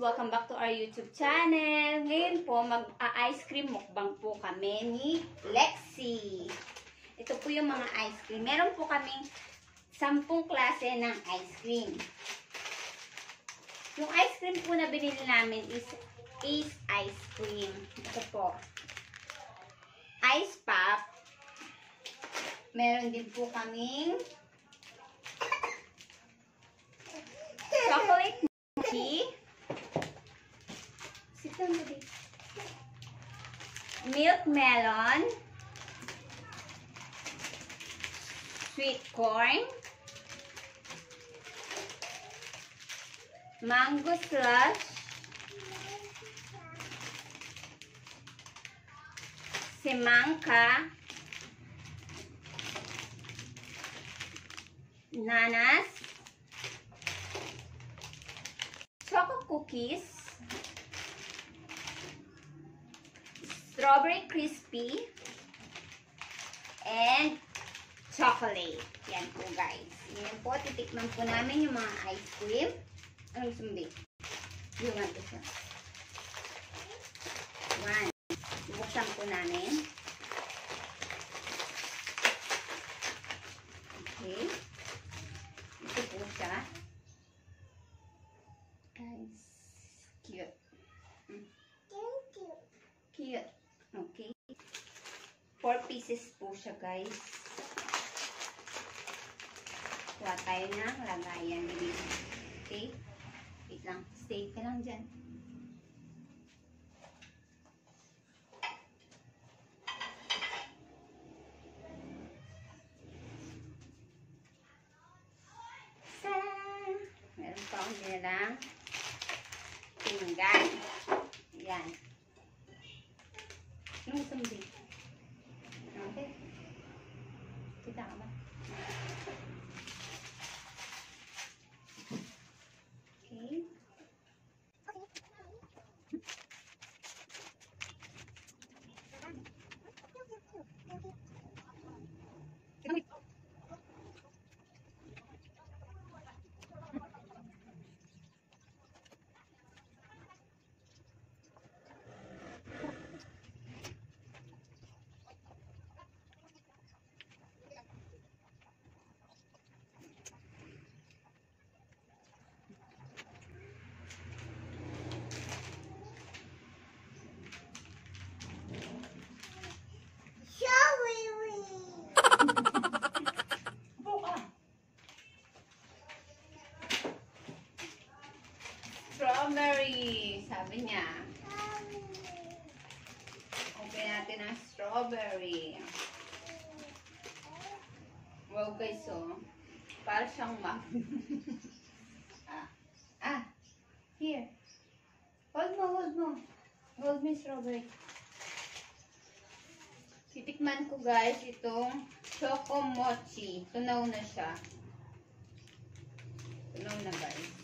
Welcome back to our YouTube channel. Ngayon po, mag-ice cream mukbang po kami ni Lexi. Ito po yung mga ice cream. Meron po kaming sampung klase ng ice cream. Yung ice cream po na binili namin is Ace Ice Cream. Ito po. Ice Pop. Meron din po kaming chocolate mochi. Sit down, baby. Milk melon. Sweet corn. Mango slush. Semangka. Nanas. Choco cookies. Strawberry crispy. And chocolate. Yan po guys. Yan po. Titikman po namin yung mga ice cream. Anong sumbi? Yung ano siya. One. Buksan po namin. Okay. Ito po siya. Guys. Cute. Mm. Cute. Okay. Four pieces po siya guys. Kuha tayo ng lagayan. Okay? Wait lang. Stay ka lang dyan. Meron pa akong nilang pinggan. Yan. Anong sumbi? Okay. Kita ka ba? Okay. Buka. Strawberry, sabi niya. Open natin ang strawberry. Wow guys, oh. Para siyang map. ah. ah. Here. Hold mo, hold mo. Hold me strawberry. Titikman ko guys itong Choco Mochi. Tunaw na siya. Tunaw na guys.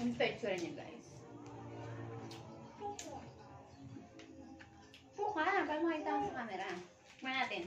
Ang texture niya guys. Puka, para makita mo sa camera. Tingnan natin.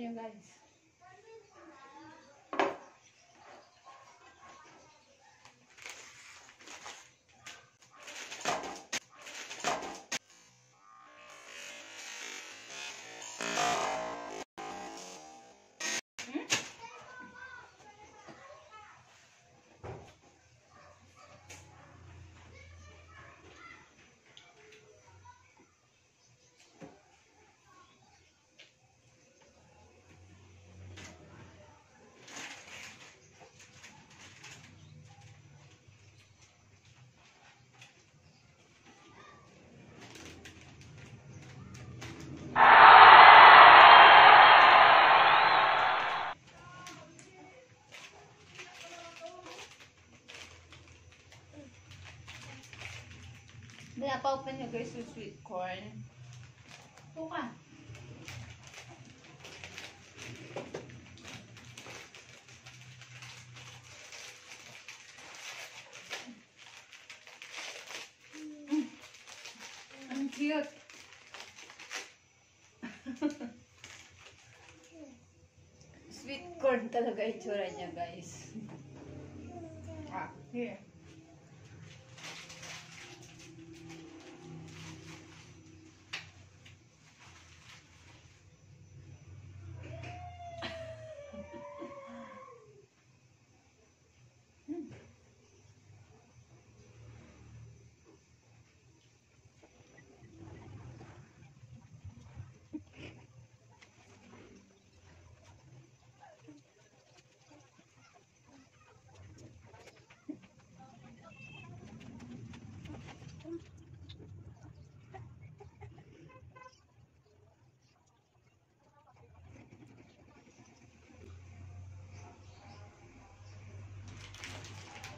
应该系 cute. Sweet corn talaga itsura niya guys. Ah, here.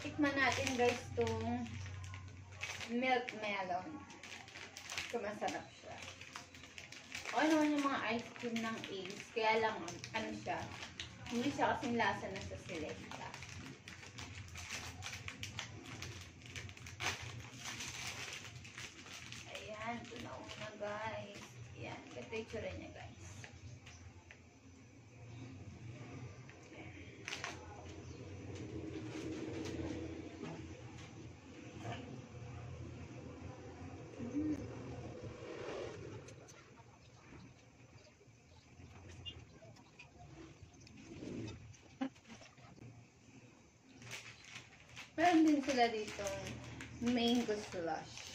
Tikman natin guys itong milk melon. Kung masarap siya. O ano yung mga ice cream ng Ace. Kaya lang, ano siya, hindi siya kasing lasa na sa Selecta. Ayan, ito na guys. Ayan, tsura niya guys. Meron din sila dito mango slush.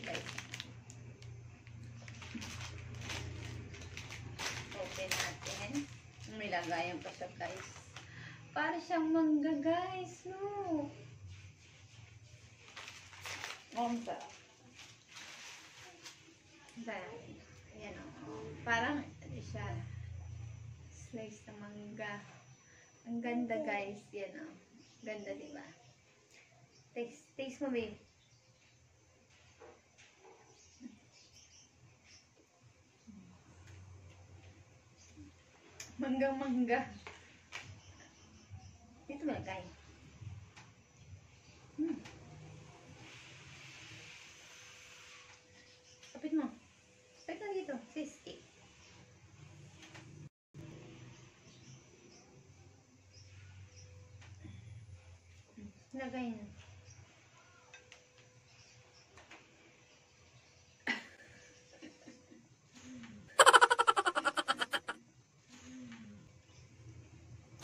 Guys. Open natin. May lagayan pa siya guys. Para siyang mangga guys. No. Ang sarap. Dahil, ayan o. Parang, ano siya, slice ng mangga. Ang ganda guys, yan o. Ganda, di ba? Taste, taste mo, babe. Mangga-mangga. Dito mo lagay. Hmm. Kapit mo. Kapit mo dito. Sis, eh. Lagay na.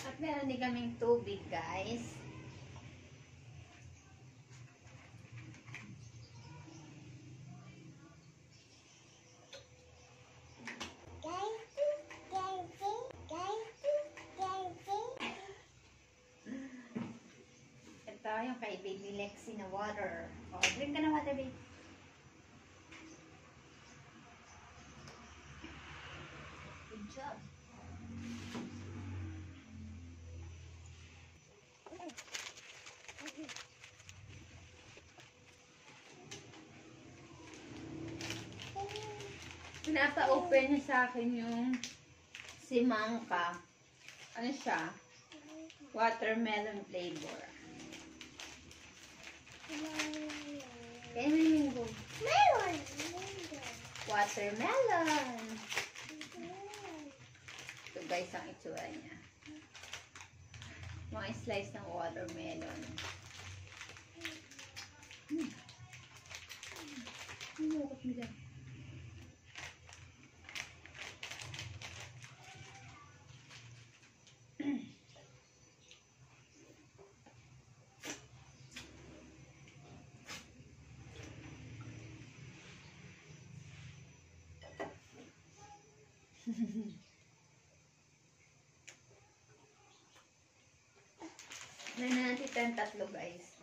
At meron din kaming tubig, guys. Ito yung kay Baby Lexi na water. O, drink ka na water, babe. Good job. Pinapa-open niya sa akin yung si Mangka. Ano siya? Watermelon flavor. Kaya may mango. Watermelon. guys ang itsura niya. Mga slice ng watermelon. Hmm. Ano mo nila? May na natin tayong tatlo guys.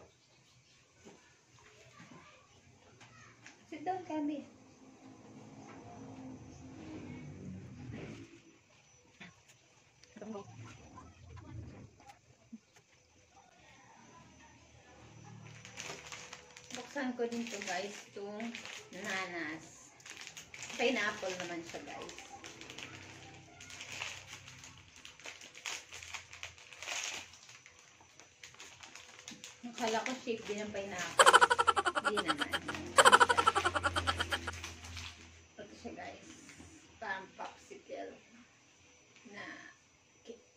Sit down, Kabi. Buksan ko din to guys, itong nanas. Pineapple naman siya guys. Nakala ko shape din ng pineapple. Hindi naman. Ito siya guys. Parang popsicle na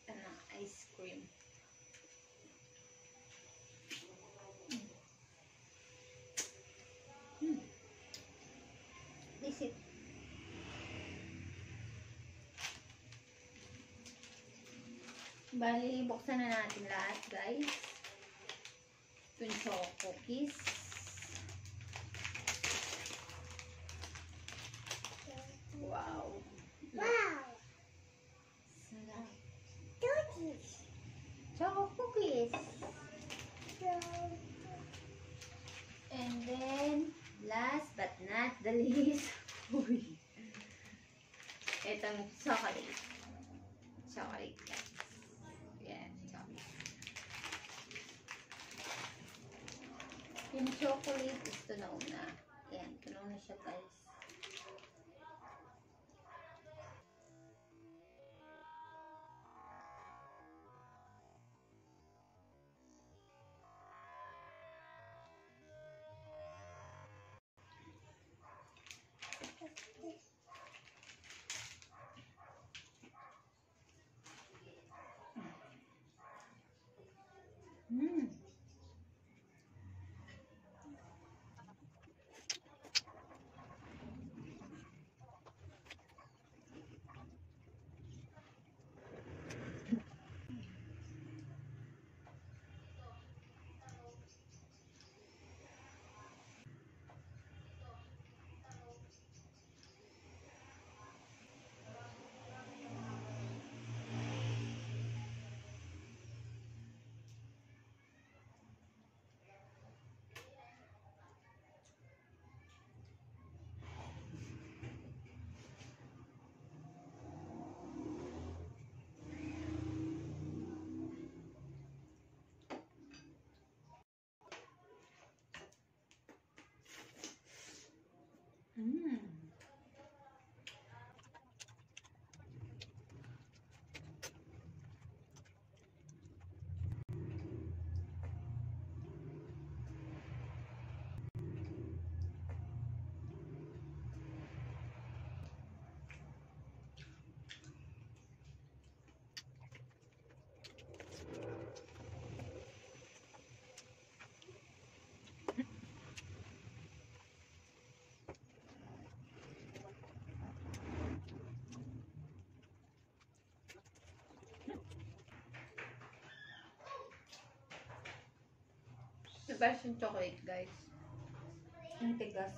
ano, ice cream. Hmm. This it. Bali, buksan na natin lahat guys. Punso cookies. Mm. Mm. Best yung chocolate, guys. Ang tigas.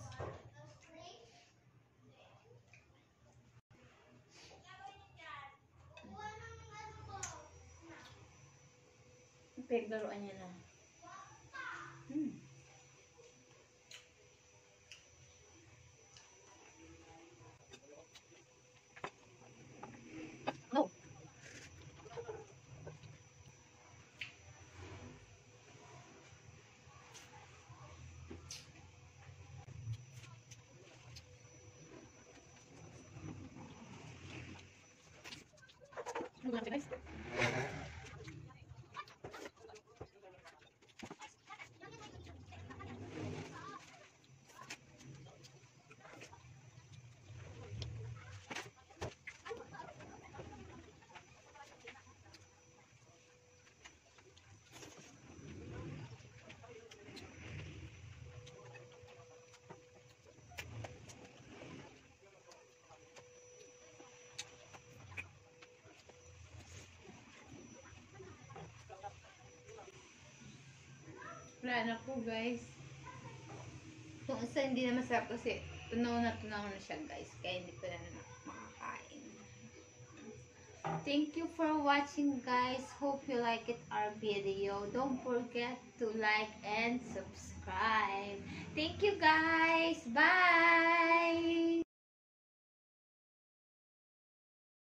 Pinaglaruan niya na. Não, não, não, não. Wala na guys. Kung isa hindi na masarap kasi tunaw na tunaw na siya guys. Kaya hindi ko na makakain. Thank you for watching guys. Hope you like it our video. Don't forget to like and subscribe. Thank you guys. Bye.